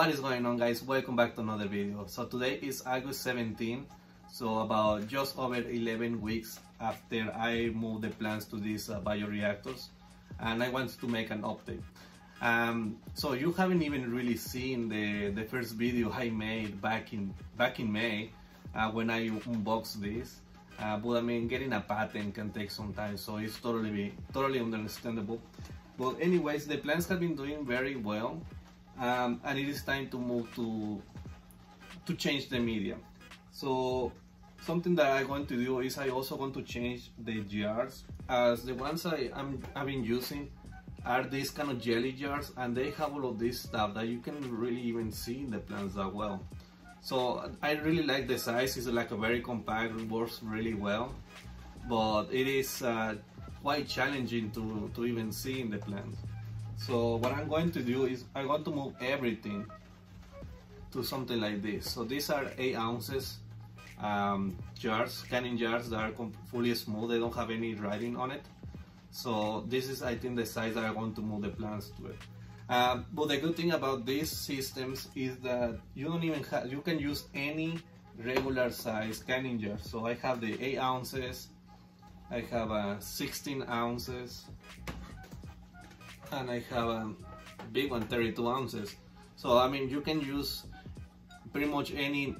what is going on guys? Welcome back to another video. So today is august 17 so about just over 11 weeks after i moved the plants to these uh, bioreactors and i wanted to make an update. Um, so you haven't even really seen the the first video i made back in back in may uh, when i unboxed this. Uh, but i mean getting a patent can take some time so it's totally totally understandable. But anyways the plants have been doing very well um, and it is time to move to to change the media. So something that I want to do is I also want to change the jars as the ones I, I'm, I've been using are these kind of jelly jars and they have all of this stuff that you can really even see in the plants that well. So I really like the size. It's like a very compact works really well. But it is uh, quite challenging to, to even see in the plants so what I'm going to do is I'm going to move everything to something like this. So these are 8 ounces um, jars, canning jars that are fully smooth, they don't have any writing on it. So this is I think the size that I want to move the plants to it. Um, but the good thing about these systems is that you don't even have, you can use any regular size canning jar. So I have the 8 ounces, I have a 16 ounces, and I have a big one 32 ounces. So I mean you can use pretty much any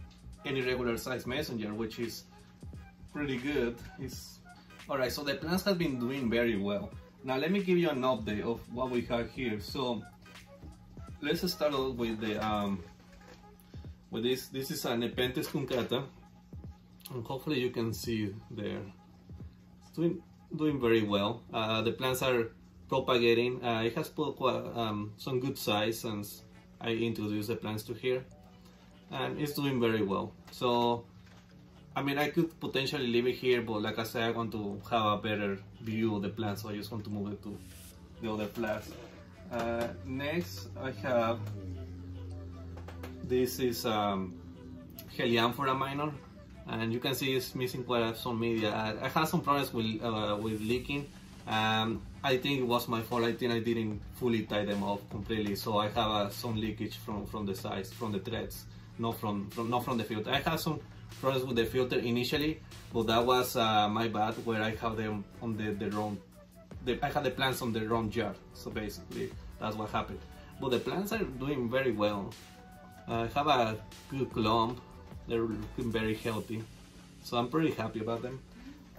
any regular size mason jar which is pretty good. It's all right so the plants have been doing very well. Now let me give you an update of what we have here. So let's start off with the um with this this is an Nepenthes truncata and hopefully you can see there. It's doing doing very well. Uh, the plants are propagating. Uh, it has put um, some good size since I introduced the plants to here and it's doing very well. So I mean I could potentially leave it here but like I said I want to have a better view of the plant so I just want to move it to the other plants. Uh, next I have this is um, minor and you can see it's missing quite some media. I, I had some problems with, uh, with leaking um, I think it was my fault. I think I didn't fully tie them off completely, so I have uh, some leakage from from the sides, from the threads, not from from not from the filter. I had some problems with the filter initially, but that was uh, my bad where I have them on the the wrong. The, I had the plants on the wrong jar, so basically that's what happened. But the plants are doing very well. I have a good clump. They're looking very healthy, so I'm pretty happy about them.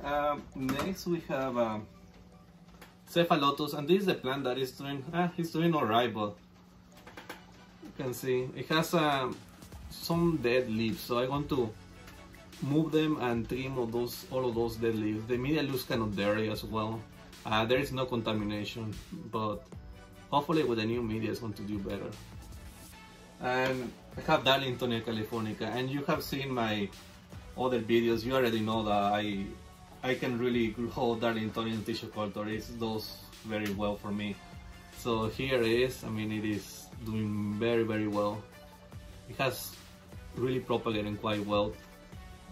Um, next we have. Cephalotus, and this is the plant that is doing, ah, it's doing alright, but you can see it has uh, some dead leaves, so I want to move them and trim all those, all of those dead leaves. The media looks kind of dirty as well. Uh, there is no contamination, but hopefully with the new media it's going to do better. And I have Darlingtonia californica, and you have seen my other videos, you already know that I I can really grow Darlingtonian tissue culture. It does very well for me. So here it is. I mean, it is doing very, very well. It has really propagating quite well.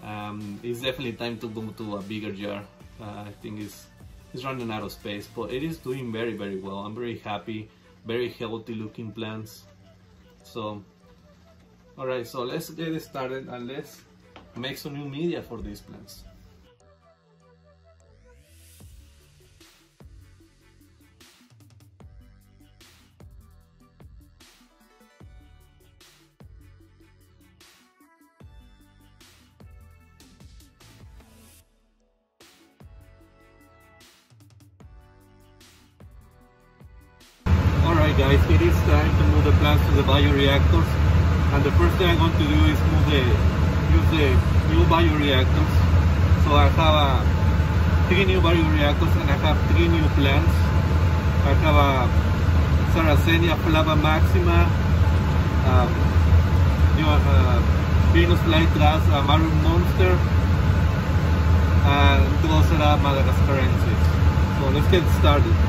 Um, it's definitely time to go to a bigger jar. Uh, I think it's, it's running out of space, but it is doing very, very well. I'm very happy. Very healthy looking plants. So, alright, so let's get started and let's make some new media for these plants. Bioreactors. And the first thing I'm going to do is move the, use the new bioreactors. So I have uh, three new bioreactors and I have three new plants. I have a Sarracenia flava maxima, um, you know, uh, Venus flytraps, a maroon monster, and Drosera madagascarensis. So let's get started.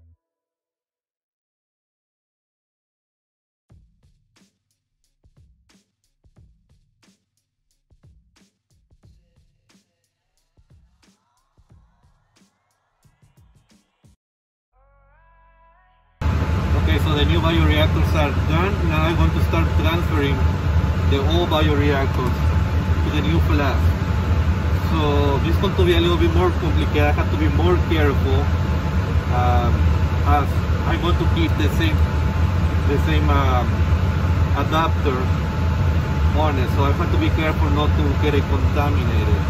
the new bioreactors are done. Now I want to start transferring the old bioreactors to the new flask. So this is going to be a little bit more complicated. I have to be more careful um, as I want to keep the same the same um, adapter on it. So I have to be careful not to get it contaminated.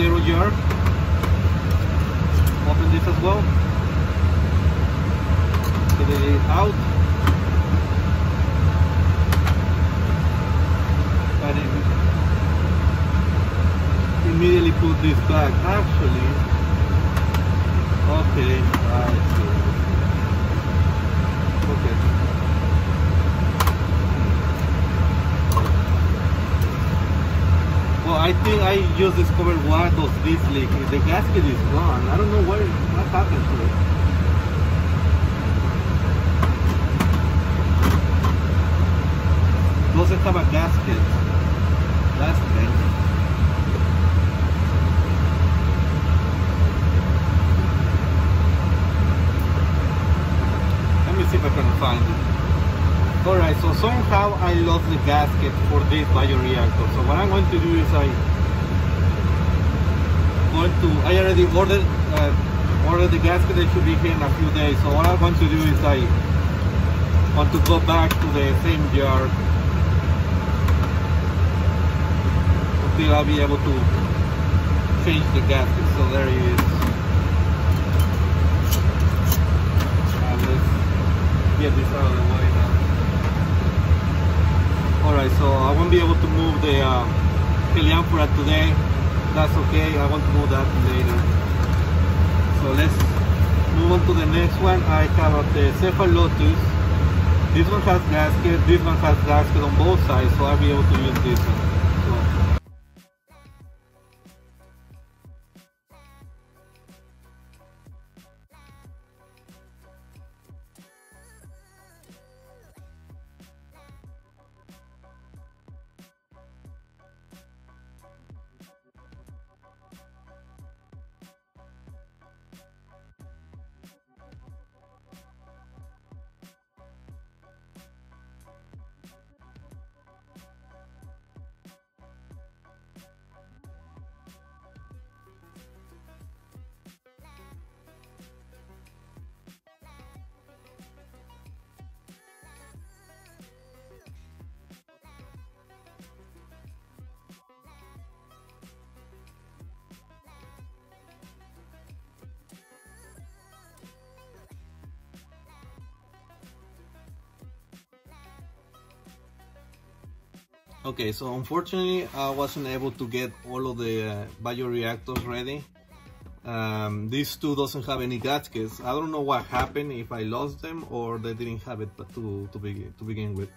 0 yard. Open this as well. Get it out. And immediately put this back. Actually, okay, right. Well, I think I just discovered what was this leak. The gasket is gone. I don't know what what happened to it. Doesn't have a gasket. That's strange. Let me see if I can find it. Alright, so somehow I lost the gasket for this bioreactor. So what I'm going to do is I going to I already ordered uh, ordered the gasket. It should be here in a few days. So what I want to do is I want to go back to the same jar until I'll be able to change the gasket. So there it is. And let's get this out of the way. Alright, so I won't be able to move the uh, today. That's okay, I want to move that later. So let's move on to the next one. I have the Cephalotus. This one has gasket, this one has gasket on both sides, so I'll be able to use this one. Okay, so unfortunately I wasn't able to get all of the uh, bioreactors ready. Um, these two doesn't have any gaskets. I don't know what happened, if I lost them or they didn't have it to, to, begin, to begin with.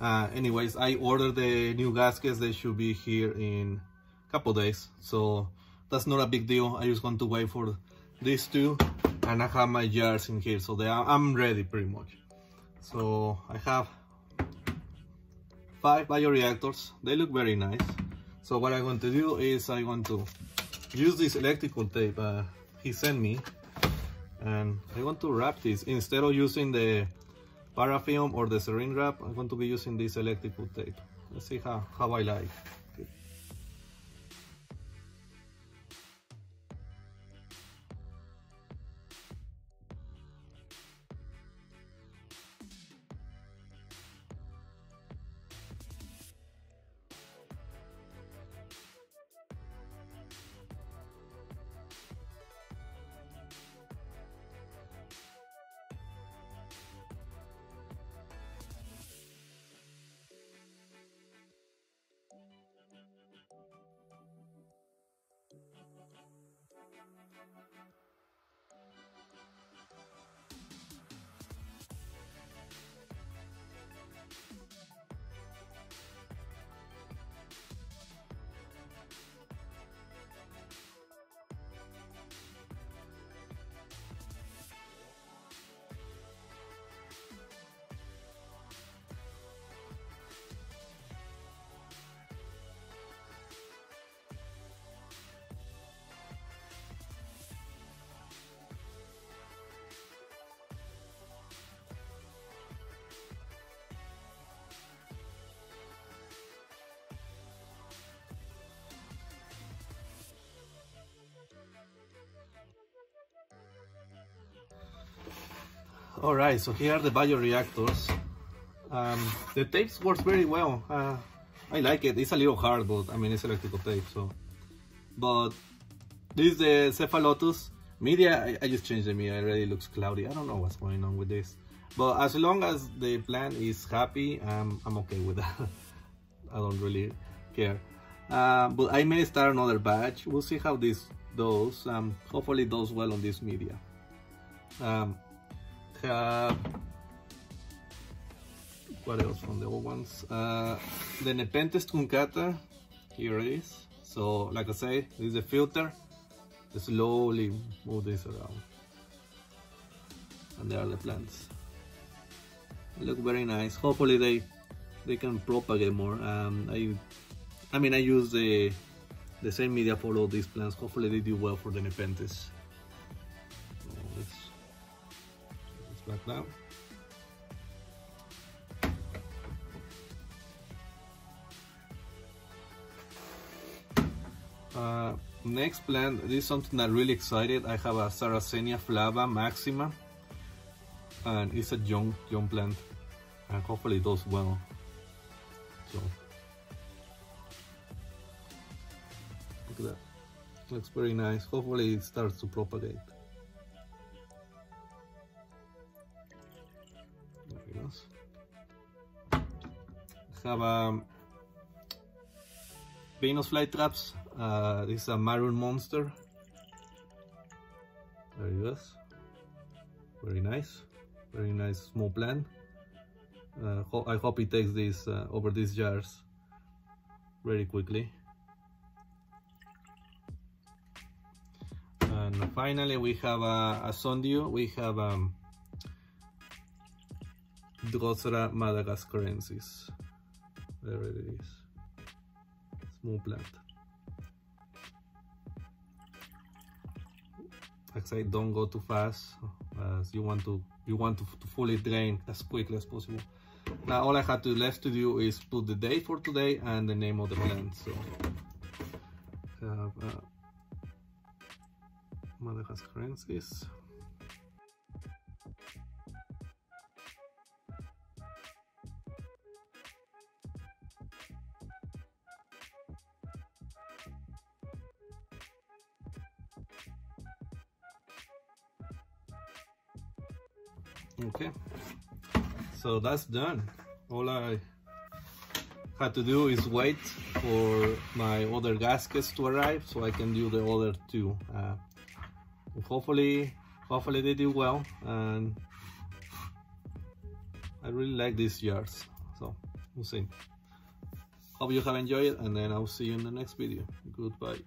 Uh, anyways, I ordered the new gaskets. They should be here in a couple days. So that's not a big deal. I just want to wait for these two and I have my jars in here. So they I'm ready pretty much. So I have five bioreactors. They look very nice. So what I'm going to do is I'm going to use this electrical tape uh, he sent me and I want to wrap this instead of using the parafilm or the saran wrap I'm going to be using this electrical tape let's see how, how I like All right, so here are the bioreactors. Um, the tapes works very well. Uh, I like it. It's a little hard, but I mean, it's electrical tape, so. But this is the Cephalotus. Media, I, I just changed the media. It already looks cloudy. I don't know what's going on with this. But as long as the plant is happy, um, I'm okay with that. I don't really care. Uh, but I may start another batch. We'll see how this does. Um, hopefully it does well on this media. Um, what else from the old ones? Uh, the Nepenthes truncata, here it is. So, like I say, this is a filter. Slowly move this around. And there are the plants. They look very nice. Hopefully they they can propagate more. Um, I I mean I use the the same media for all these plants. Hopefully they do well for the Nepenthes. Like that. Uh, next plant, this is something that really excited. I have a Sarracenia flava maxima and it's a young young plant and hopefully it does well. So look at that. Looks very nice. Hopefully it starts to propagate. Have um, Venus flytraps. Uh, this is a maroon monster. There he is. Very nice. Very nice small plant. Uh, ho I hope he takes this uh, over these jars very quickly. And finally we have a, a. We have um, Drosera madagascarensis. There it is. Small plant. Like I say, don't go too fast as you want to you want to, to fully drain as quickly as possible. Now all I have to left to do is put the date for today and the name of the plant. So have uh, Madagascarensis. Okay. So that's done. All I had to do is wait for my other gaskets to arrive so I can do the other two. Uh, hopefully hopefully they do well and I really like these yards. So we'll see. Hope you have enjoyed it and then I'll see you in the next video. Goodbye.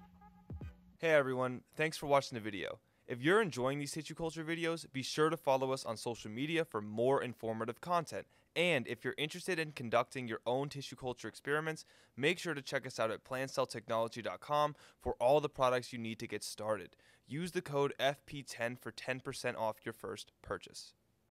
Hey everyone. Thanks for watching the video If you're enjoying these tissue culture videos, be sure to follow us on social media for more informative content. And if you're interested in conducting your own tissue culture experiments, make sure to check us out at plantcelltechnology.com for all the products you need to get started. Use the code FP10 for 10% off your first purchase.